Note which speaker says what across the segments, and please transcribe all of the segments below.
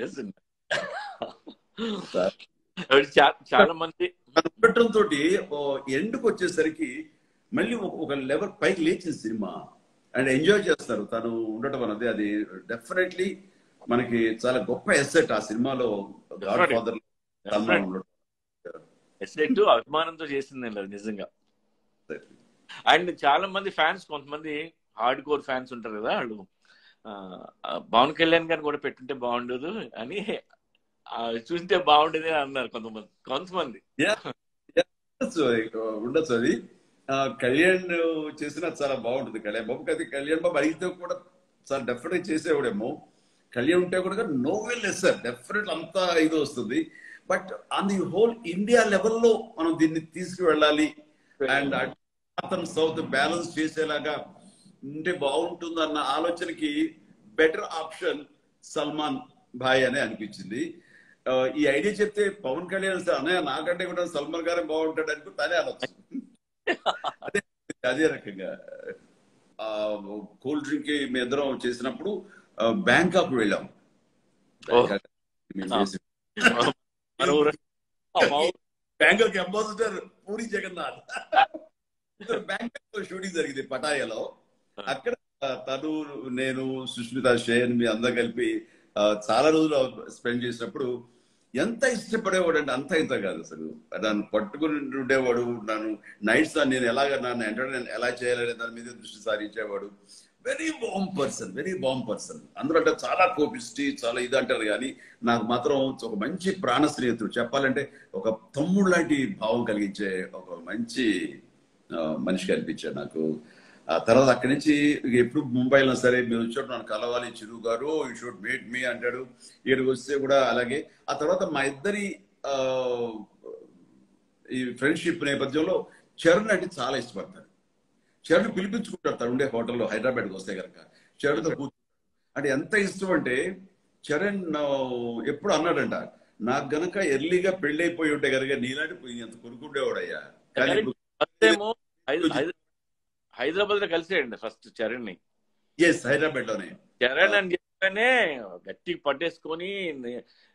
Speaker 1: చాలా మంది
Speaker 2: ఉండటం తోటి ఎండ్కి వచ్చేసరికి మళ్ళీ ఒక- ఒక లెవెల్ పైకి లేచింది సినిమా. అండ్ ఎంజాయ్ చేస్తారు. తను ఉండటం అన్నది అది డెఫినెట్లీ మనకి చాలా గొప్ప ఎసెట్ ఆ సినిమాలో గాడ్ ఫాదర్ ఉండటం.
Speaker 1: ఎస్టేట్ అభిమానంతో చేసింది అది నిజంగా. అండ్ చాలా మంది ఫ్యాన్స్ కొంతమంది హార్డ్ కోర్ ఫ్యాన్స్ ఉంటారు కదా వాళ్ళు. పవన్ కళ్యాణ్ గారిని కూడా పెట్టుంటే బాగుండదు అని చూస్తే బాగుండేది అని అన్నారు కొంతమంది కొంతమంది.
Speaker 2: ఉండొచ్చు అది, కళ్యాణ్ చేసినా చాలా బాగుంటుంది కళ్యాణ్ బాబు. అది కళ్యాణ్ బాబు అడిగితే కూడా చాలా డెఫినెట్ చేసేవాడేమో. కళ్యాణ్ ఉంటే కూడా no well less sir definite అంతా ఇది వస్తుంది. But on the whole India లెవెల్లో మనం దీన్ని తీసుకువెళ్ళాలి. అండ్ అతను సౌత్ బ్యాలెన్స్ చేసేలాగా ఉంటే బాగుంటుంది అన్న ఆలోచనకి బెటర్ ఆప్షన్ సల్మాన్ భాయ్ అనే అనిపించింది. ఈ ఐడియా చెప్తే పవన్ కళ్యాణ్ సార్ అన్నయ్య నాకంటే కూడా సల్మాన్ గారే బాగుంటాడు అనుకుంటే తనే అనొచ్చు. అదే అదే రకంగా కూల్ డ్రింక్ మీ ఇద్దరం చేసినప్పుడు బ్యాంకాక్ వెళ్ళాం. Bangkok ambassador Puri Jagannath. బ్యాంకాక్లో shooting జరిగింది పటాయాలో. అక్కడ తను నేను సుష్మిత షేన్ మీ అందరు కలిపి చాలా రోజులు స్పెండ్ చేసినప్పుడు ఎంత ఇష్టపడేవాడు అంటే అంత ఇంత కాదు అసలు. నన్ను పట్టుకుని ఉండేవాడు నన్ను నైట్స్ నేను ఎలాగ నన్ను ఎంటర్టైన్ ఎలా చేయాలనే దాని మీద దృష్టి సారించేవాడు. Very balm person very balm person అందరూ అంటే చాలా కోపిస్టి చాలా ఇది అంటారు కానీ నాకు మాత్రం ఒక మంచి ప్రాణ స్నేహితుడు. చెప్పాలంటే ఒక తమ్ముడు లాంటి భావం కలిగించే ఒక మంచి మనిషి కనిపించాడు నాకు. ఆ తర్వాత అక్కడి నుంచి ఎప్పుడు ముంబైలో సరే మీరు వచ్చినప్పుడు నన్ను కలవాలి చిరు గారు యూ షుడ్ మీట్ మీ అంటాడు. ఇక్కడికి వస్తే కూడా అలాగే. ఆ తర్వాత మా ఇద్దరి ఆ, ఈ ఫ్రెండ్షిప్ నేపథ్యంలో చరణ్ అంటే చాలా ఇష్టపడతాడు. చరణ్ పిలిపించుకుంటాడు తను ఉండే హోటల్లో హైదరాబాద్కి వస్తే కనుక చరణ్తో కూర్చు. అంటే ఎంత ఇష్టం అంటే చరణ్ ఎప్పుడు అన్నాడంట నాకు గనక ఎర్లీగా పెళ్ళైపోయి ఉంటే కనుక నీలాంటి ఎంత కొనుక్కుండేవాడయ్యా కానీ
Speaker 1: హైదరాబాద్లో కలిసేయండి ఫస్ట్ చరణ్ని
Speaker 2: ఎస్ హైదరాబాద్లోనే
Speaker 1: చరణ్ అని చెప్పగానే గట్టిగా పట్టేసుకొని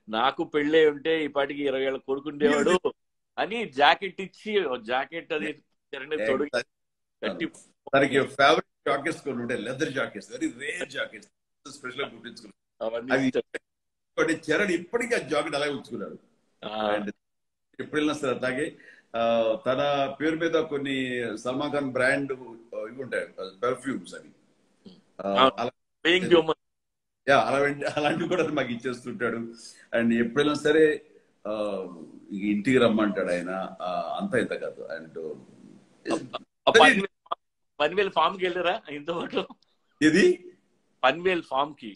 Speaker 1: నాకు పెళ్ళే ఉంటే ఈ పాటికి ఇరవై ఏళ్ళ కొడుకుండేవాడు అని జాకెట్ ఇచ్చి జాకెట్ అది చరణ్ గట్టి
Speaker 2: తనకి ఫేవరెట్ జాకెట్స్ కొన్ని ఉంటాయి leather jackets very rare jackets. Special. But Charan ఇప్పటికీ ఆ జాకెట్ అలాగే ఉంచుకున్నాడు. ఎప్పుడు వెళ్ళినా సరే అట్లాగే ఆ, తన పేరు మీద కొన్ని సల్మాన్ ఖాన్ బ్రాండ్ ఇవి ఉంటాయి పెర్ఫ్యూమ్స్ అవి. యా అలాంటి అలాంటివి కూడా మాకు ఇచ్చేస్తుంటాడు. అండ్ ఎప్పుడైనా సరే ఇంటికి రమ్మంటాడు ఆయన. అంత ఇంత కాదు. అండ్
Speaker 1: పన్వేల్ ఫామ్కి వెళ్ళారా ఇంతపాటు
Speaker 2: ఇది
Speaker 1: పన్వేల్ ఫామ్కి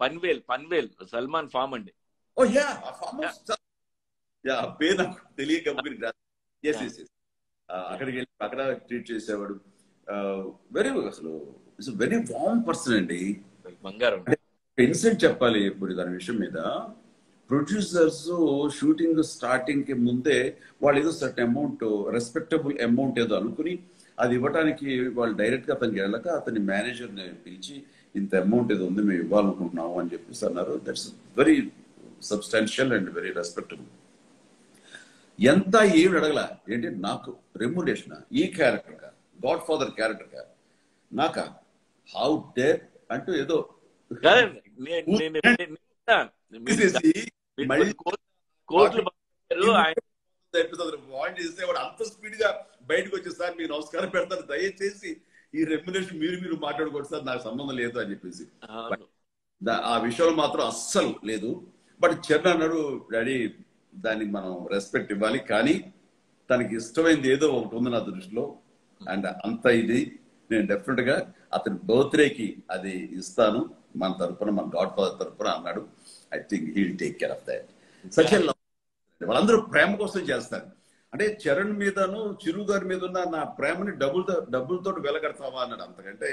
Speaker 1: పన్వేల్ పన్వేల్ సల్మాన్ ఫామ్ అండి.
Speaker 2: ఓ యా ఫామ్ ఆ పేరు నాకు తెలియక ఎస్ ఎస్ ఎస్ అక్కడికి వెళ్ళి అక్కడ ట్రీట్ చేసేవాడు. వెరీ అసలు. ఇట్స్ వెరీ వామ్ పర్సన్ అండి.
Speaker 1: బంగారం.
Speaker 2: ఇన్సిడెంట్ చెప్పాలి ఇప్పుడు దాని విషయం మీద. ప్రొడ్యూసర్స్ షూటింగ్ స్టార్టింగ్కి ముందే వాళ్ళు ఏదో సర్ట్ అమౌంట్ రెస్పెక్టబుల్ అమౌంట్ ఏదో అనుకుని అది ఇవ్వడానికి వాళ్ళు డైరెక్ట్గా అతనికి వెళ్ళక అతని మేనేజర్ని పిలిచి ఇంత అమౌంట్ ఏదో ఉంది మేము ఇవ్వాలనుకుంటున్నాము అని చెప్పేసి అన్నారు. That's very substantial and very respectable ఎంత ఏమి అడగల? ఏంటి? నాకు రెమ్యులేషన్ ఈ క్యారెక్టర్గా గాడ్ ఫాదర్ క్యారెక్టర్గా నాకా హౌ డేర్ అంటూ ఏదో వాయిన్ చేస్తే వాడు అంత స్పీడ్గా బయటకు వచ్చి సార్ మీరు నమస్కారం పెడతారు దయచేసి ఈ రెమ్యునేషన్ మీరు మీరు మాట్లాడుకోండి సార్ నాకు సంబంధం లేదు అని చెప్పేసి. ఆ విషయంలో మాత్రం అస్సలు లేదు. బట్ చరణ్ అన్నాడు డాడీ దానికి మనం రెస్పెక్ట్ ఇవ్వాలి. కానీ తనకి ఇష్టమైంది ఏదో ఒకటి ఉంది నా దృష్టిలో. అండ్ అంత ఇది నేను డెఫినెట్గా అతని బర్త్డేకి అది ఇస్తాను. మన తరపున మన గాడ్ ఫాదర్ తరపున అన్నాడు. I think he take care of that such వాళ్ళందరూ ప్రేమ కోసం చేస్తారు. అంటే చరణ్ మీదను చిరు గారి మీద ఉన్న నా ప్రేమని డబ్బులతో డబ్బులతో వెలగడతావా అన్నాడు. అంతకంటే